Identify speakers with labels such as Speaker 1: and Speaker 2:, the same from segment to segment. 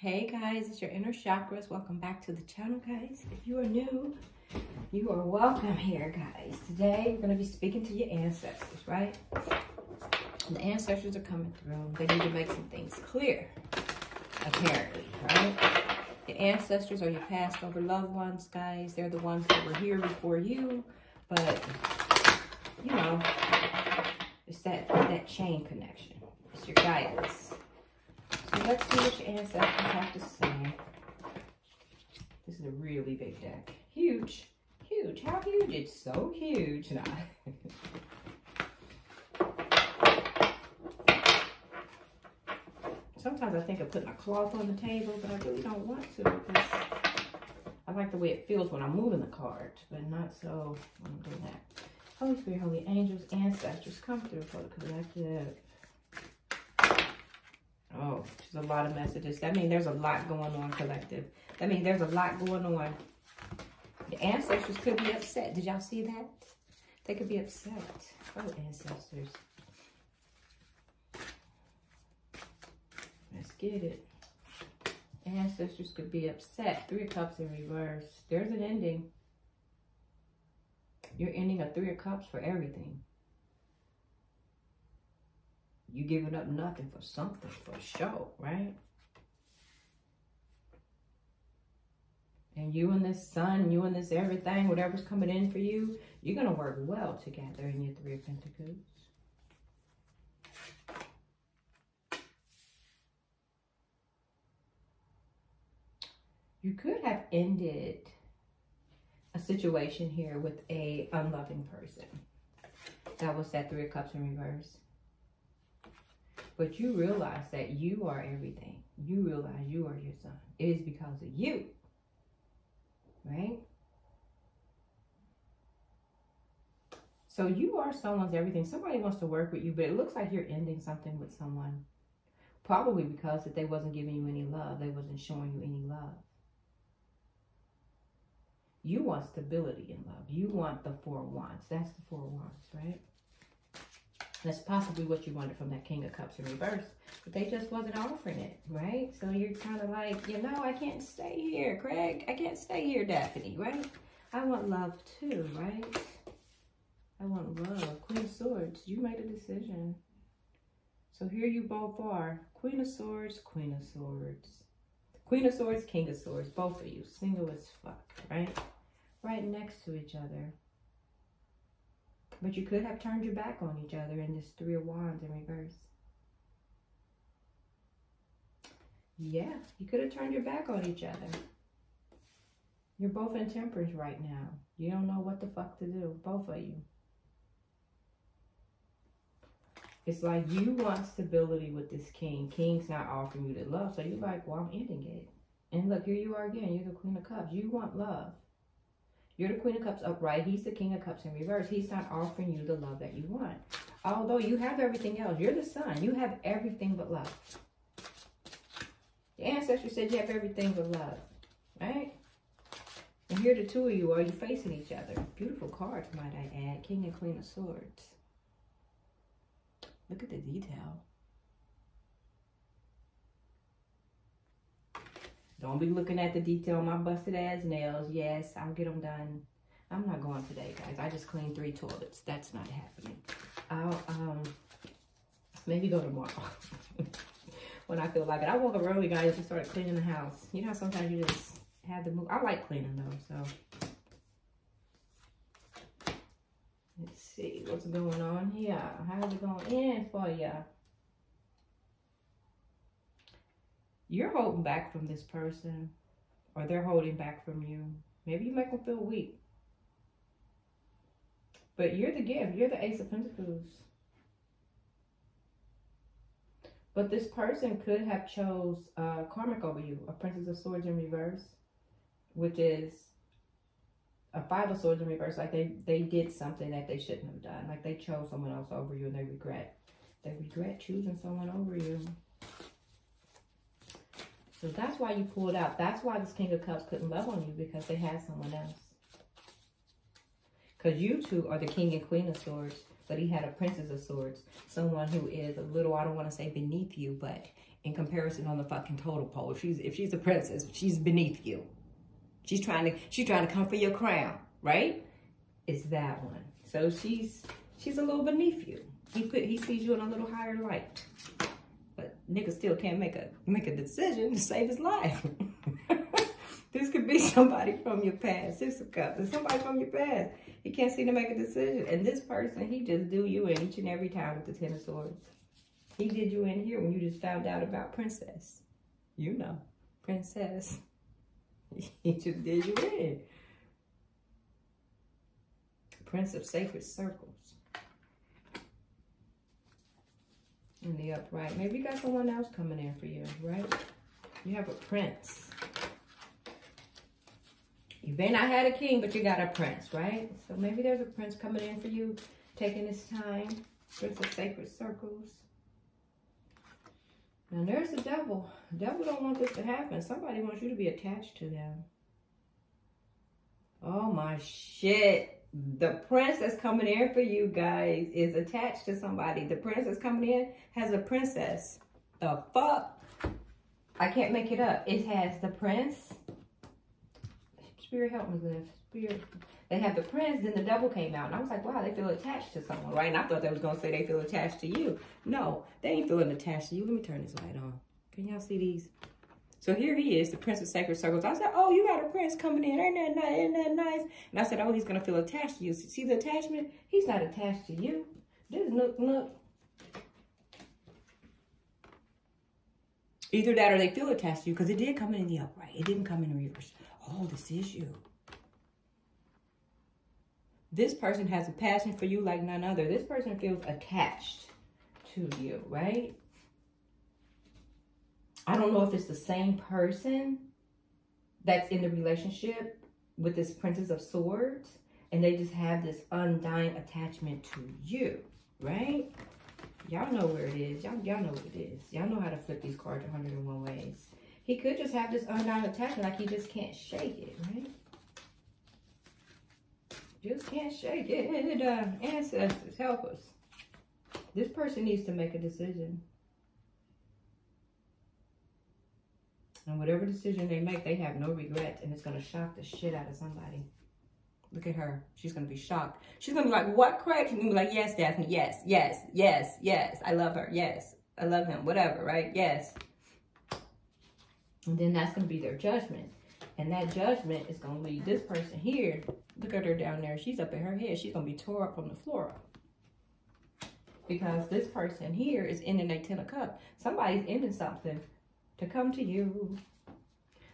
Speaker 1: Hey guys, it's your inner chakras. Welcome back to the channel, guys. If you are new, you are welcome here, guys. Today, we're going to be speaking to your ancestors, right? The ancestors are coming through. They need to make some things clear, apparently, right? The ancestors are your past over loved ones, guys. They're the ones that were here before you, but, you know, it's that, that chain connection. It's your guidance. Let's see what your ancestors have to say. This is a really big deck. Huge. Huge. How huge? It's so huge. Nah. Sometimes I think of putting a cloth on the table, but I really don't want to because I like the way it feels when I'm moving the cards, but not so when I'm doing that. Holy Spirit, Holy Angels, Ancestors, come through for the collective. There's a lot of messages. That means there's a lot going on, collective. That means there's a lot going on. The ancestors could be upset. Did y'all see that? They could be upset. Oh, ancestors. Let's get it. Ancestors could be upset. Three of Cups in reverse. There's an ending. You're ending a Three of Cups for everything. You giving up nothing for something, for show, right? And you and this sun, you and this everything, whatever's coming in for you, you're going to work well together in your Three of Pentacles. You could have ended a situation here with a unloving person. That was that Three of Cups in reverse. But you realize that you are everything. You realize you are your sun. It is because of you. Right? So you are someone's everything. Somebody wants to work with you, but it looks like you're ending something with someone. Probably because that they wasn't giving you any love. They wasn't showing you any love. You want stability in love. You want the four wands. That's the four wands, right? That's possibly what you wanted from that King of Cups in reverse. But they just wasn't offering it, right? So you're kind of like, you know, I can't stay here, Craig. I can't stay here, Daphne, right? I want love too, right? I want love. Queen of Swords, you made a decision. So here you both are. Queen of Swords, Queen of Swords. Queen of Swords, King of Swords. Both of you. Single as fuck, right? Right next to each other. But you could have turned your back on each other in this Three of Wands in reverse. Yeah, you could have turned your back on each other. You're both in temperance right now. You don't know what the fuck to do, both of you. It's like you want stability with this king. King's not offering you the love. So you're like, well, I'm ending it. And look, here you are again. You're the queen of cups. You want love. You're the Queen of Cups upright. He's the King of Cups in reverse. He's not offering you the love that you want. Although you have everything else. You're the sun. You have everything but love. The ancestors said you have everything but love. Right? And here the two of you are. You facing each other. Beautiful cards, might I add. King and Queen of Swords. Look at the detail. Don't be looking at the detail my busted ass nails. Yes, I'll get them done. I'm not going today, guys. I just cleaned three toilets. That's not happening. I'll um maybe go tomorrow when I feel like it. I woke up early, guys, and started cleaning the house. You know, sometimes you just have to move. I like cleaning though, so. Let's see what's going on here. How's it going in for you? You're holding back from this person or they're holding back from you. Maybe you make them feel weak. But you're the gift. You're the Ace of Pentacles. But this person could have chose uh, karmic over you, a Princess of Swords in reverse, which is a Five of Swords in reverse. Like they, they did something that they shouldn't have done. Like they chose someone else over you and they regret. They regret choosing someone over you. So that's why you pulled out. That's why this King of Cups couldn't love on you because they had someone else. Because you two are the King and Queen of Swords, but he had a Princess of Swords. Someone who is a little, I don't want to say beneath you, but in comparison on the fucking total pole. If she's if she's a princess, she's beneath you. She's trying to she's trying to come for your crown, right? It's that one. So she's she's a little beneath you. He put he sees you in a little higher light. Nigga still can't make a make a decision to save his life. this could be somebody from your past. Six of Cups. It's somebody from your past. He can't seem to make a decision. And this person, he just do you in each and every time with the Ten of Swords. He did you in here when you just found out about Princess. You know, Princess. He just did you in. Prince of Sacred Circles. In the upright. Maybe you got someone else coming in for you, right? You have a prince. You may not have a king, but you got a prince, right? So maybe there's a prince coming in for you, taking his time. Prince of Sacred Circles. Now there's the devil. The devil don't want this to happen. Somebody wants you to be attached to them. Oh my shit. The prince that's coming in for you guys is attached to somebody. The prince that's coming in has a princess. The fuck? I can't make it up. It has the prince. Spirit help me, Liv. Spirit. They have the prince, then the devil came out. And I was like, wow, they feel attached to someone, right? And I thought they was going to say they feel attached to you. No, they ain't feeling attached to you. Let me turn this light on. Can y'all see these? So here he is, the Prince of Sacred Circles. I said, oh, you got a prince coming in. Ain't that nice? Ain't that nice? And I said, oh, he's going to feel attached to you. See the attachment? He's not attached to you. This look, look. Either that or they feel attached to you because it did come in the upright. It didn't come in reverse. Oh, this is you. This person has a passion for you like none other. This person feels attached to you, right? I don't know if it's the same person that's in the relationship with this Princess of Swords and they just have this undying attachment to you, right? Y'all know where it is. Y'all know what it is. Y'all know how to flip these cards 101 ways. He could just have this undying attachment like he just can't shake it, right? Just can't shake it. Uh, ancestors, help us. This person needs to make a decision. And whatever decision they make, they have no regrets. And it's going to shock the shit out of somebody. Look at her. She's going to be shocked. She's to be like, what, Craig? To be like, yes, Daphne. Yes, yes, yes, yes. I love her. Yes. I love him. Whatever, right? Yes. And then that's to be their judgment. And that judgment is to lead this person here. Look at her down there. She's up in her head. She's going to be tore up from the floor Because this person here is ending a ten of cup. Somebody's ending something to come to you.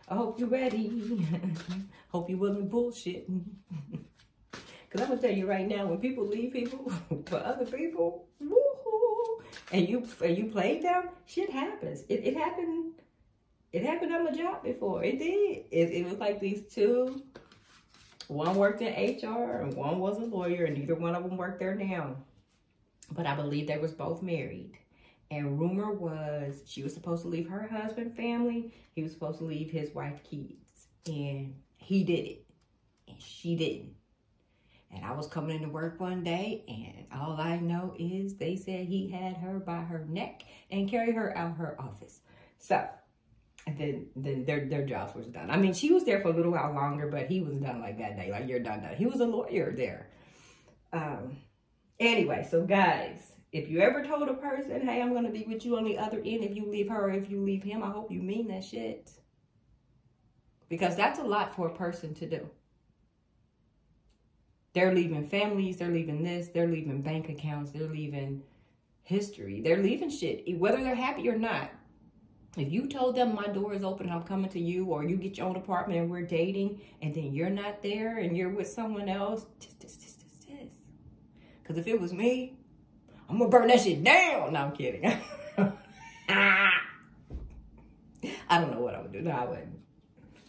Speaker 1: I hope you're ready. hope you wasn't bullshit. Because I'm going to tell you right now, when people leave people for other people, and you and you played them, shit happens. It, it happened it happened on my job before. It did. It, it was like these two. One worked in HR and one was a lawyer, and neither one of them worked there now. But I believe they was both married. And rumor was she was supposed to leave her husband family. He was supposed to leave his wife kids. And he did it. And she didn't. And I was coming into work one day, and all I know is they said he had her by her neck and carried her out her office. So and then then their their jobs was done. I mean, she was there for a little while longer, but he was done like that day. Like you're done done. He was a lawyer there. Um. Anyway, so guys, if you ever told a person, "Hey, I'm gonna be with you on the other end," if you leave her or if you leave him, I hope you mean that shit. Because that's a lot for a person to do. They're leaving families, they're leaving this, they're leaving bank accounts, they're leaving history, they're leaving shit, whether they're happy or not if you told them my door is open I'm coming to you, or you get your own apartment and we're dating, and then you're not there and you're with someone else, Because if it was me, I'm to burn that shit down. No, I'm kidding. I don't know what I would do. No, I wouldn't.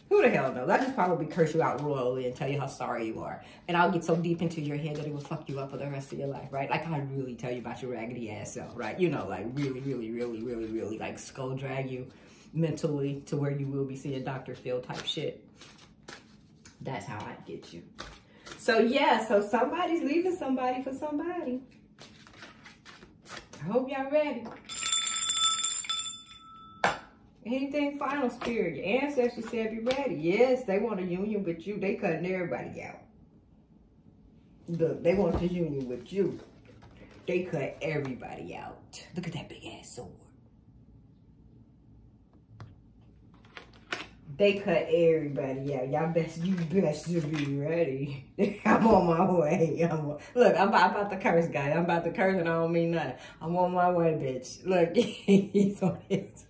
Speaker 1: Who the hell knows? I just probably curse you out royally and tell you how sorry you are. And I'll get so deep into your head that it will fuck you up for the rest of your life, right? Like I really tell you about your raggedy ass self, right? You know, like really, really, really, really, really like skull drag you mentally to where you will be seeing Dr. Phil type shit. That's how I get you. So yeah, so somebody's leaving somebody for somebody. Hope y'all ready. Anything final, Spirit? Your ancestors said be ready. Yes, they want a union with you. They cutting everybody out. Look, they want this union with you. They cut everybody out. Look at that big ass sword. They cut everybody out. Y'all best, you best to be ready. I'm on my way. I'm look, I'm about, I'm about to curse, guys. I'm about to curse and I don't mean nothing. I'm on my way, bitch. Look, he's on his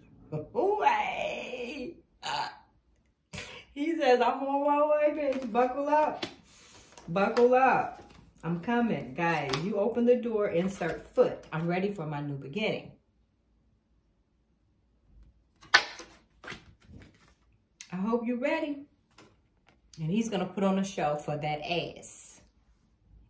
Speaker 1: way. Uh, He says, I'm on my way, bitch. Buckle up. Buckle up. I'm coming. Guys, you open the door, insert foot. I'm ready for my new beginning. I hope you're ready. And he's going to put on a show for that ass.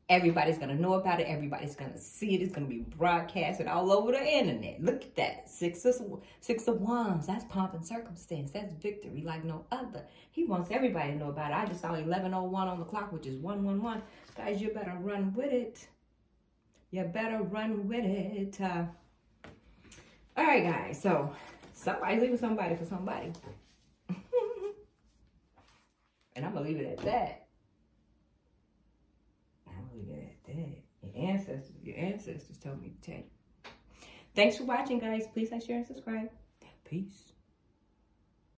Speaker 1: Everybody's going to know about it. Everybody's going to see it. It's going to be broadcasted all over the internet. Look at that. Six of, six of wands. That's pomp and circumstance. That's victory like no other. He wants everybody to know about it. I just saw 1101 on the clock, which is 111. Guys, you better run with it. You better run with it. Uh, all right, guys. So somebody's leaving somebody for somebody. And I'm going to leave it at that. I'm going to leave it at that. Your ancestors, your ancestors told me to tell you. Thanks for watching, guys. Please like, share, and subscribe. Peace.